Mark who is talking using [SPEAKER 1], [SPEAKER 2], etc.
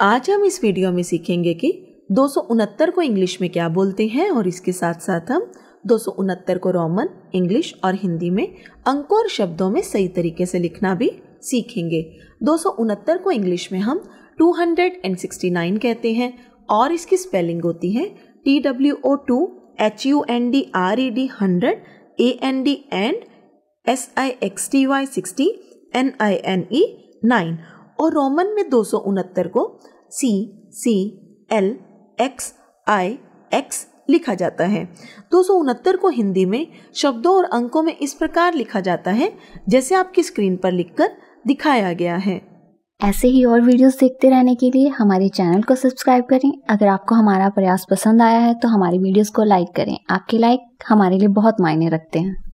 [SPEAKER 1] आज हम इस वीडियो में सीखेंगे कि दो सौ उनहत्तर को इंग्लिश में क्या बोलते हैं और इसके साथ साथ हम दो सौ उनहत्तर को रोमन, इंग्लिश और हिंदी में अंकों और शब्दों में सही तरीके से लिखना भी सीखेंगे। दो सौ उनहत्तर को इंग्लिश में हम 269 कहते हैं और इसकी स्पेलिंग होती है T W O two H U N D R E D hundred A N D and S I X T Y sixty N I N E nine. और रोमन में दो सौ उनहत्तर को C C L X I X लिखा जाता है। दो सौ उनहत्तर को हिंदी में शब्दों और अंकों में इस प्रकार लिखा जाता है, जैसे आपकी स्क्रीन पर लिखकर दिखाया गया है।
[SPEAKER 2] ऐसे ही और वीडियोस देखते रहने के लिए हमारे चैनल को सब्सक्राइब करें। अगर आपको हमारा प्रयास पसंद आया है तो हमारी वीडियोस को लाइक करें। आपके लाइक हमारे लिए बहुत मायने रखते हैं।